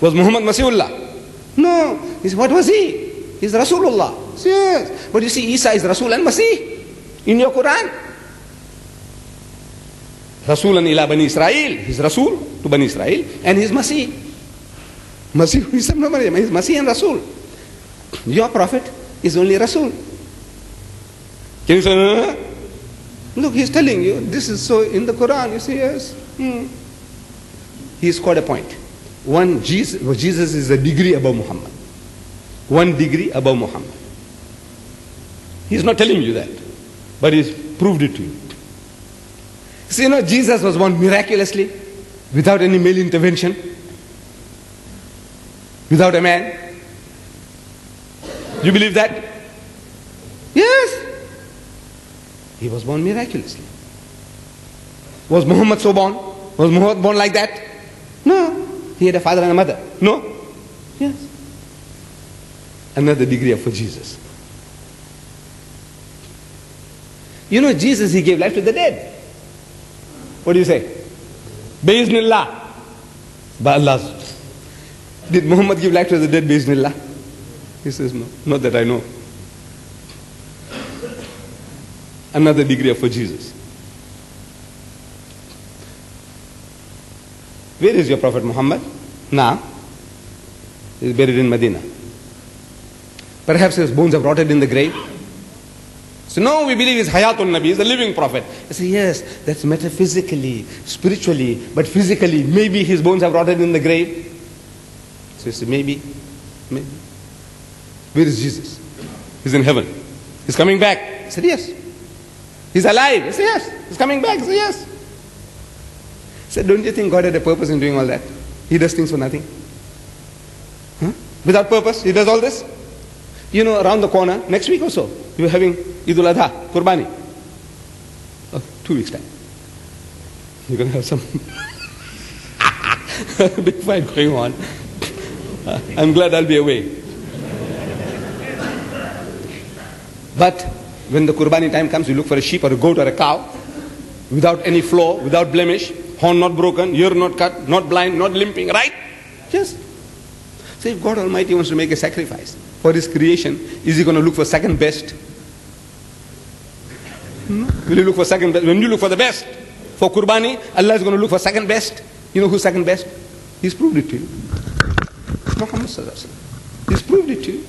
Was Muhammad Masihullah? No. He said, what was he? He's Rasulullah. Yes. But you see, Isa is Rasul and Masih in your Quran. Rasulan ila Bani Israel. He's Rasul to Bani Israel and he's Masih. Masih, Isa ibn Maryam, he's Masih and Rasul. Your prophet is only Rasul. Can you say, "Uh?" look, he's telling you, this is so in the Quran. You say, yes. Hmm. He scored a point. One, Jesus, Jesus is a degree above Muhammad. One degree above Muhammad. He's not telling you that, but he's proved it to you. See, you know, Jesus was born miraculously, without any male intervention, without a man. You believe that? Yes. He was born miraculously. Was Muhammad so born? Was Muhammad born like that? No. He had a father and a mother. No? Yes. Another degree for Jesus. You know, Jesus, he gave life to the dead. What do you say? Biiznillah. By Allah's. Did Muhammad give life to the dead? Biiznillah. He says, no. Not that I know. Another degree for Jesus. Where is your Prophet Muhammad? Now, he is buried in Medina. Perhaps his bones have rotted in the grave. So no, we believe he's Hayatul Nabi, he's a living prophet. I say, yes, that's metaphysically, spiritually, but physically, maybe his bones have rotted in the grave. So you say, maybe, maybe. Where is Jesus? He's in heaven. He's coming back. I said, yes. He's alive. I said, yes. He's coming back. I said, yes. I said, don't you think God had a purpose in doing all that? He does things for nothing. Huh? Without purpose, he does all this. You know, around the corner, next week or so, you're having Idul Adha, Qurbani. Oh, two weeks' time. You're going to have some big fight going on. I'm glad I'll be away. But when the Qurbani time comes, you look for a sheep or a goat or a cow without any flaw, without blemish, horn not broken, ear not cut, not blind, not limping, right? Yes. So if God Almighty wants to make a sacrifice for His creation, is He going to look for second best? Hmm? Will He look for second best? When you look for the best for Qurbani, Allah is going to look for second best. You know who's second best? He's proved it to you. Muhammad He's proved it to you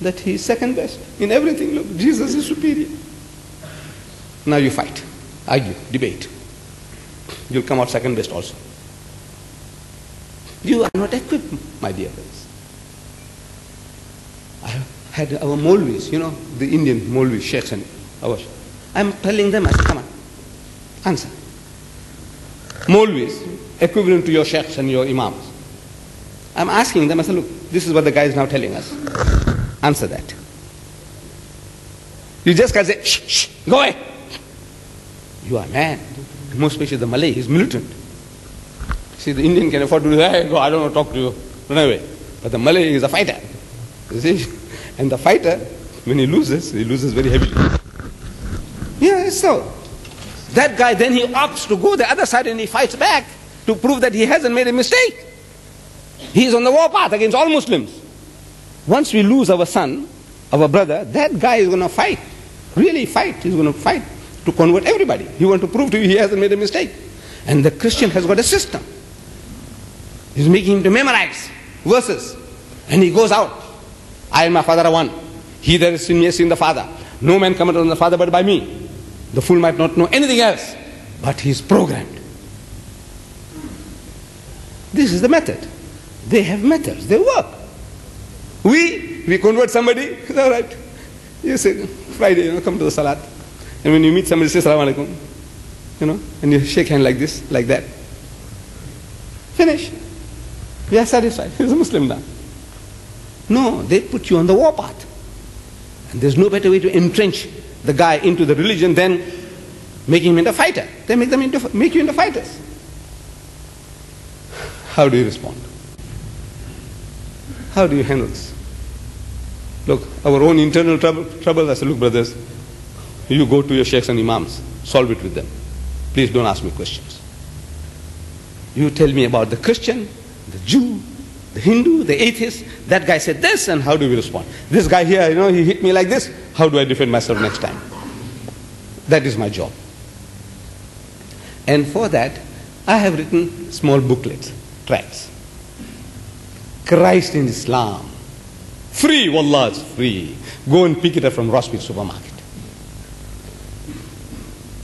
that he is second best in everything. Look, Jesus is superior. Now you fight, argue, debate. You'll come out second best also. You are not equipped, my dear friends. I had our Molvis, you know, the Indian Molvis, Sheikhs and ours. I'm telling them, I said, come on, answer. Molvis, equivalent to your Sheikhs and your Imams. I'm asking them, I said, look, this is what the guy is now telling us. Answer that. You just can't say, shh, shh, go away. You are man. Most especially the Malay, he's militant. See, the Indian can afford to do. Hey, go, I don't want to talk to you. Run away. But the Malay is a fighter. You see? And the fighter, when he loses, he loses very heavily. Yeah, so. That guy, then he opts to go the other side and he fights back to prove that he hasn't made a mistake. He's on the war path against all Muslims. Once we lose our son, our brother, that guy is going to fight. Really fight. He's going to fight to convert everybody. He wants to prove to you he hasn't made a mistake. And the Christian has got a system. He's making him to memorize verses. And he goes out. I and my father are one. He that is in me has seen the Father. No man cometh unto the Father but by me. The fool might not know anything else, but he is programmed. This is the method. They have methods. They work. We, we convert somebody, all right. You say, Friday, you know, come to the salat. And when you meet somebody, say, Salaam alaikum. You know, and you shake hand like this, like that. Finish. We are satisfied. He's a Muslim now. No, they put you on the warpath. And there's no better way to entrench the guy into the religion than making him into a fighter. They make them into make you into fighters. How do you respond? How do you handle this? Look, our own internal trouble, trouble I said, look, brothers, you go to your sheikhs and imams, solve it with them. Please don't ask me questions. You tell me about the Christian, the Jew, the Hindu, the atheist. That guy said this, and how do we respond? This guy here, you know, he hit me like this. How do I defend myself next time? That is my job. And for that, I have written small booklets, tracts. Christ in Islam. Free, wallah, it's free. Go and pick it up from Rossby supermarket.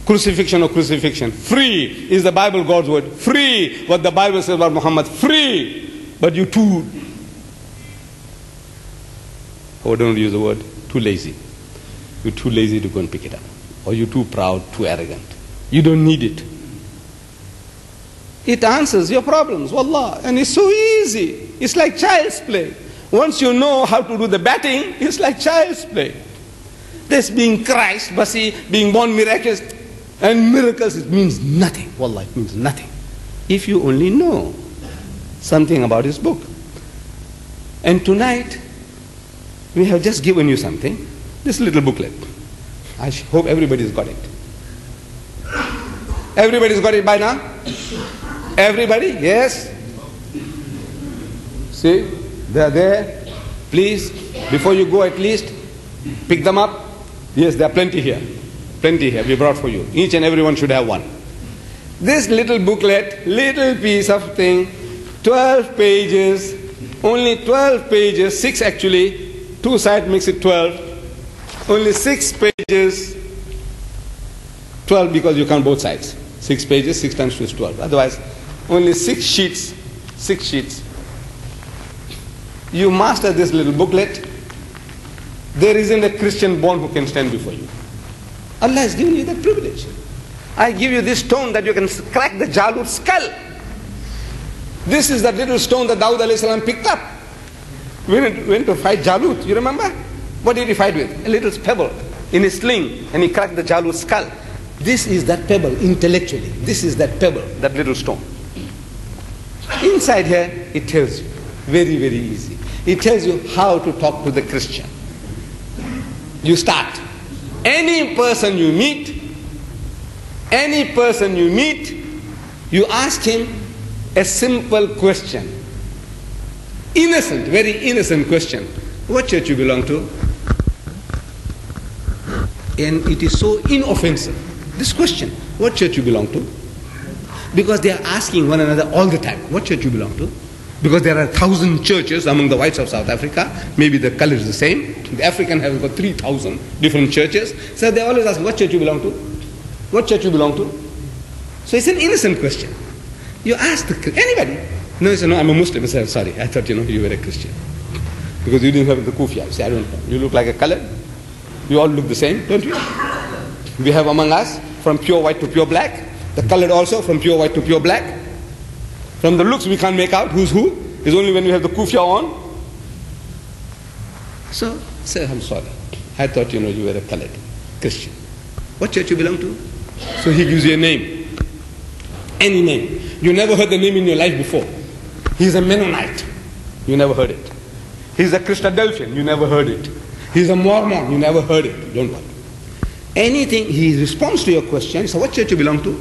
Crucifixion or Cruci-fiction. Free. Is the Bible God's word? Free. What the Bible says about Muhammad? Free. But you too, oh, don't use the word, too lazy. You're too lazy to go and pick it up. Or you're too proud, too arrogant. You don't need it. It answers your problems, wallah. And it's so easy. It's like child's play. Once you know how to do the batting, it's like child's play. This being Christ, but see, being born miraculous, and miracles, it means nothing. Wallah, it means nothing. If you only know something about his book. And tonight, we have just given you something, this little booklet. I hope everybody's got it. Everybody's got it by now? Everybody? Yes? See? They are there. Please, before you go, at least pick them up. Yes, there are plenty here. Plenty here. We brought for you. Each and everyone should have one. This little booklet, little piece of thing, 12 pages, only 12 pages, 6 actually, two sides makes it 12. Only 6 pages, 12 because you count both sides. 6 pages, 6 times 2 is 12. Otherwise, only 6 sheets, 6 sheets. You master this little booklet, there isn't a Christian born who can stand before you. Allah has given you that privilege. I give you this stone that you can crack the Jalut's skull. This is that little stone that Dawud salam picked up. When he went to fight Jalut, you remember? What did he fight with? A little pebble in his sling, and he cracked the Jalut's skull. This is that pebble intellectually. This is that pebble, that little stone. Inside here, it tells you. Very, very easy. It tells you how to talk to the Christian. You start. Any person you meet, any person you meet, you ask him a simple question. Innocent, very innocent question. What church you belong to? And it is so inoffensive. This question, what church you belong to? Because they are asking one another all the time, what church you belong to? Because there are a thousand churches among the whites of South Africa. Maybe the color is the same. The African has got 3,000 different churches. So they always ask, what church you belong to? What church you belong to? So it's an innocent question. You ask the, anybody. No, he said, no, I'm a Muslim. I said, sorry, I thought, you know, you were a Christian. Because you didn't have the kufiya. say, I don't know. You look like a color. You all look the same, don't you? We have among us from pure white to pure black. The colored also from pure white to pure black. From the looks we can't make out who's who. It's only when we have the kufiya on. So, say, I'm sorry. I thought, you know, you were a colored Christian. What church you belong to? So he gives you a name. Any name. You never heard the name in your life before. He's a Mennonite. You never heard it. He's a Christadelphian. You never heard it. He's a Mormon. You never heard it. Don't worry. Anything, he responds to your question. So what church you belong to?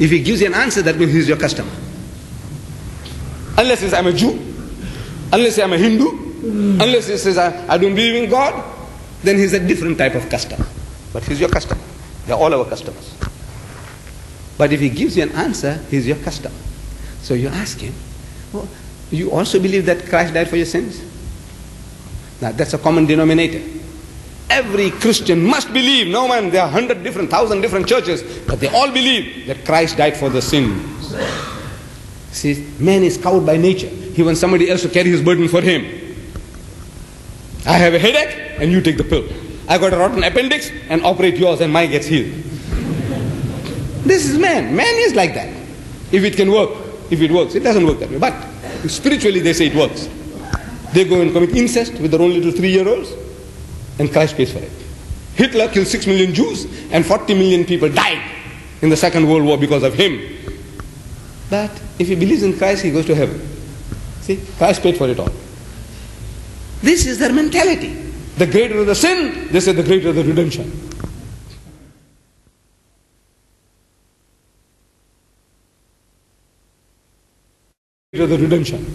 If he gives you an answer, that means he's your customer. Unless he says, I'm a Jew. Unless I'm a Hindu. Hmm. Unless he says, I, I don't believe in God. Then he's a different type of customer. But he's your customer. They're all our customers. But if he gives you an answer, he's your customer. So you ask him, well, you also believe that Christ died for your sins? Now that's a common denominator. Every Christian must believe, no man, there are hundred different, thousand different churches, but they all believe that Christ died for the sins. See, man is cowed by nature. He wants somebody else to carry his burden for him. I have a headache and you take the pill. I got a rotten appendix and operate yours and mine gets healed. This is man. Man is like that. If it can work, if it works, it doesn't work that way. But spiritually, they say it works. They go and commit incest with their own little three year olds, and Christ pays for it. Hitler killed six million Jews, and 40 million people died in the Second World War because of him. But if he believes in Christ, he goes to heaven. See, Christ paid for it all. This is their mentality. The greater the sin, they say the greater the redemption. to the redemption.